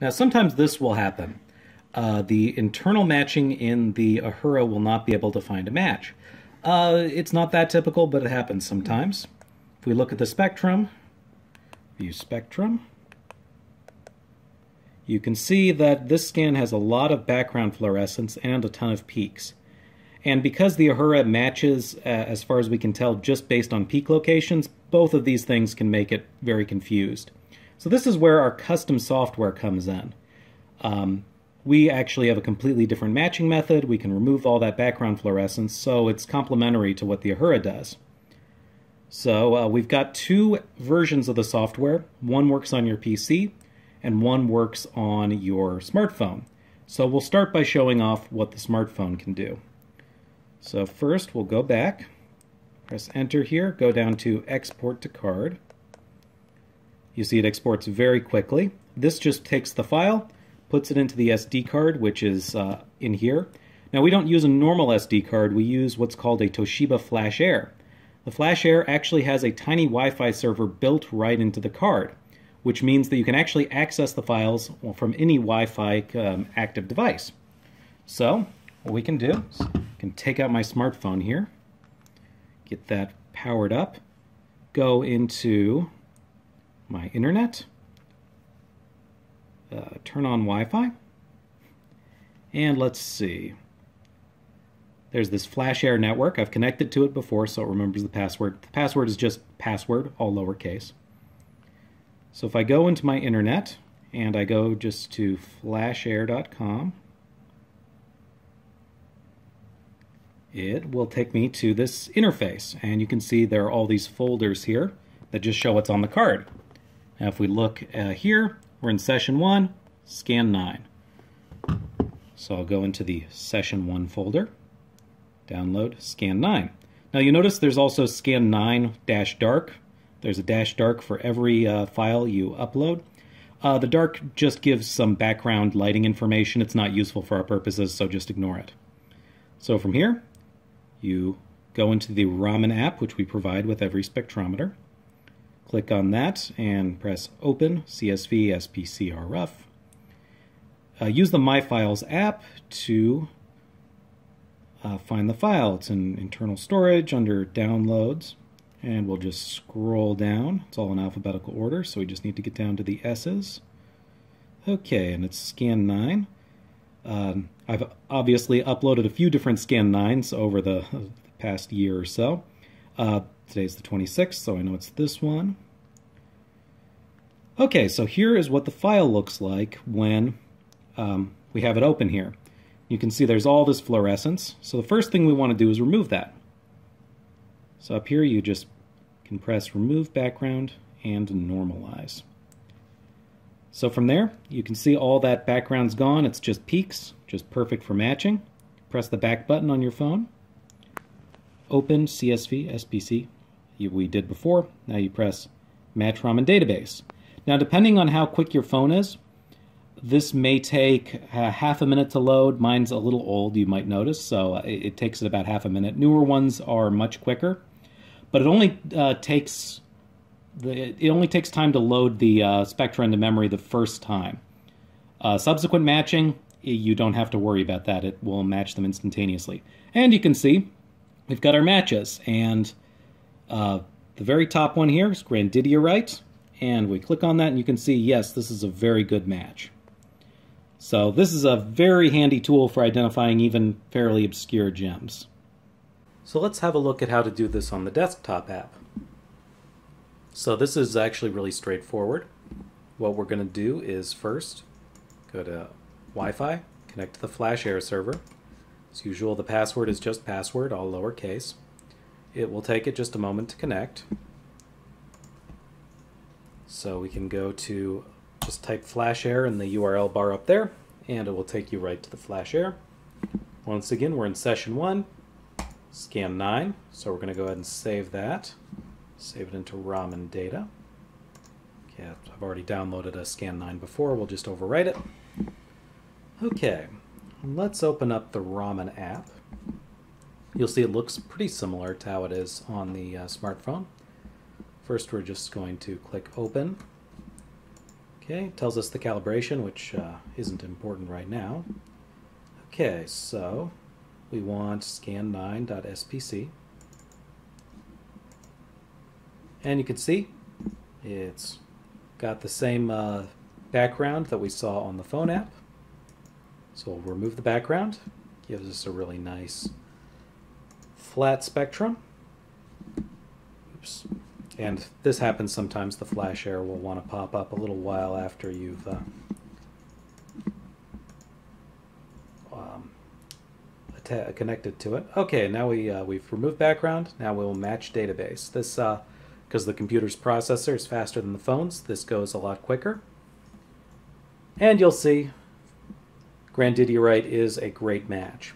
Now sometimes this will happen. Uh, the internal matching in the Ahura will not be able to find a match. Uh, it's not that typical, but it happens sometimes. If we look at the spectrum, view spectrum, you can see that this scan has a lot of background fluorescence and a ton of peaks. And because the Ahura matches, uh, as far as we can tell, just based on peak locations, both of these things can make it very confused. So this is where our custom software comes in. Um, we actually have a completely different matching method. We can remove all that background fluorescence, so it's complementary to what the Ahura does. So uh, we've got two versions of the software. One works on your PC, and one works on your smartphone. So we'll start by showing off what the smartphone can do. So first we'll go back, press enter here, go down to export to card. You see it exports very quickly. This just takes the file, puts it into the SD card, which is uh, in here. Now we don't use a normal SD card, we use what's called a Toshiba Flash Air. The Flash Air actually has a tiny Wi-Fi server built right into the card, which means that you can actually access the files from any Wi-Fi um, active device. So what we can do is I can take out my smartphone here, get that powered up, go into my internet, uh, turn on Wi-Fi, and let's see. There's this FlashAir network. I've connected to it before, so it remembers the password. The password is just password, all lowercase. So if I go into my internet, and I go just to flashair.com, it will take me to this interface. And you can see there are all these folders here that just show what's on the card. Now if we look uh, here, we're in session 1, scan 9. So I'll go into the session 1 folder, download scan 9. Now you notice there's also scan 9 dash dark. There's a dash dark for every uh, file you upload. Uh, the dark just gives some background lighting information. It's not useful for our purposes, so just ignore it. So from here, you go into the Raman app, which we provide with every spectrometer. Click on that and press Open CSV SPC RF. Uh, use the My Files app to uh, find the file. It's in internal storage under Downloads. And we'll just scroll down. It's all in alphabetical order, so we just need to get down to the S's. Okay, and it's scan 9. Um, I've obviously uploaded a few different Scan 9s over the, the past year or so. Uh, today's the 26th, so I know it's this one. Okay, so here is what the file looks like when um, we have it open here. You can see there's all this fluorescence. So the first thing we want to do is remove that. So up here you just can press remove background and normalize. So from there, you can see all that background's gone. It's just peaks, just perfect for matching. Press the back button on your phone. Open CSV, SPC, we did before. Now you press Match Raman Database. Now depending on how quick your phone is, this may take uh, half a minute to load. Mine's a little old, you might notice, so uh, it, it, takes it about half a minute. Newer ones are much quicker, but it only uh, takes the, it only takes time to load the uh, Spectra into memory the first time. Uh, subsequent matching, you don't have to worry about that. It will match them instantaneously. And you can see we've got our matches. And uh, the very top one here is grandidierite. And we click on that and you can see, yes, this is a very good match. So this is a very handy tool for identifying even fairly obscure gems. So let's have a look at how to do this on the desktop app. So this is actually really straightforward. What we're going to do is first go to Wi-Fi, connect to the Flash Air server. As usual, the password is just password, all lowercase. It will take it just a moment to connect. So we can go to, just type Flash Air in the URL bar up there, and it will take you right to the Flash Air. Once again, we're in session one, scan 9, so we're going to go ahead and save that. Save it into Raman data. Okay, I've already downloaded a scan 9 before, we'll just overwrite it. Okay, let's open up the Raman app. You'll see it looks pretty similar to how it is on the uh, smartphone. First we're just going to click open. Okay, tells us the calibration, which uh, isn't important right now. Okay, so we want scan9.spc. And you can see it's got the same uh, background that we saw on the phone app. So we'll remove the background. Gives us a really nice flat spectrum. Oops. And this happens sometimes. The Flash Air will want to pop up a little while after you've uh, um, connected to it. Okay, now we, uh, we've removed background. Now we will match database. This, because uh, the computer's processor is faster than the phone's, this goes a lot quicker. And you'll see Grandidierite is a great match.